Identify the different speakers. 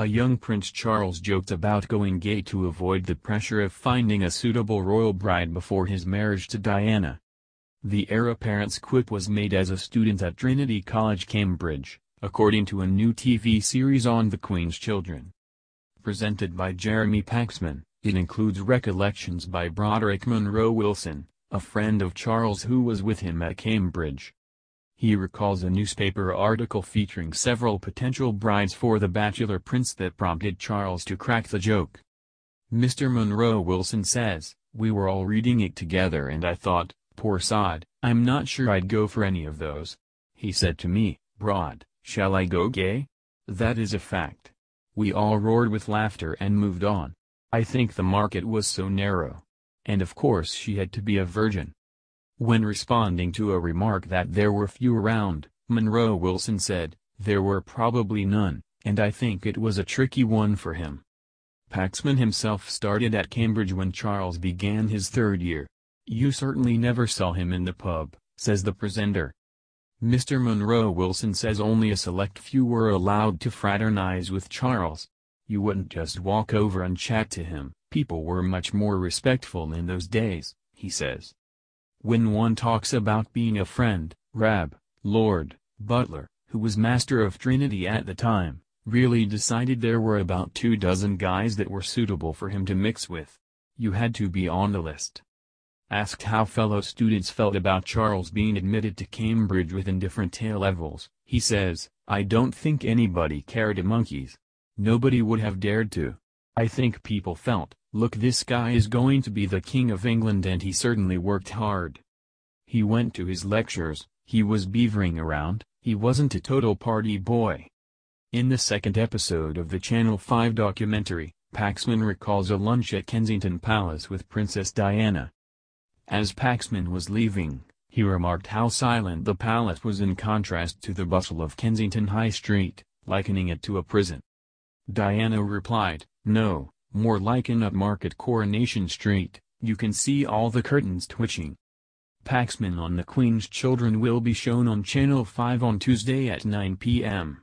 Speaker 1: A young Prince Charles joked about going gay to avoid the pressure of finding a suitable royal bride before his marriage to Diana. The heir apparent's quip was made as a student at Trinity College Cambridge, according to a new TV series on the Queen's Children. Presented by Jeremy Paxman, it includes recollections by Broderick Munro-Wilson, a friend of Charles who was with him at Cambridge. He recalls a newspaper article featuring several potential brides for the bachelor prince that prompted Charles to crack the joke. Mr. Munro-Wilson says, We were all reading it together and I thought, poor sod, I'm not sure I'd go for any of those. He said to me, Brod, shall I go gay? That is a fact. We all roared with laughter and moved on. I think the market was so narrow. And of course she had to be a virgin. When responding to a remark that there were few around, Munro-Wilson said, there were probably none, and I think it was a tricky one for him. Paxman himself started at Cambridge when Charles began his third year. You certainly never saw him in the pub, says the presenter. Mr. Munro-Wilson says only a select few were allowed to fraternize with Charles. You wouldn't just walk over and chat to him, people were much more respectful in those days, he says. When one talks about being a friend, Rab, Lord, Butler, who was master of Trinity at the time, really decided there were about two dozen guys that were suitable for him to mix with. You had to be on the list. Asked how fellow students felt about Charles being admitted to Cambridge with indifferent A-levels, he says, I don't think anybody cared a monkeys. Nobody would have dared to. I think people felt, Look this guy is going to be the King of England and he certainly worked hard. He went to his lectures, he was beavering around, he wasn't a total party boy. In the second episode of the Channel 5 documentary, Paxman recalls a lunch at Kensington Palace with Princess Diana. As Paxman was leaving, he remarked how silent the palace was in contrast to the bustle of Kensington High Street, likening it to a prison. Diana replied, no, more like an upmarket Coronation Street, you can see all the curtains twitching. Paxman on the Queen's Children will be shown on Channel 5 on Tuesday at 9 p.m.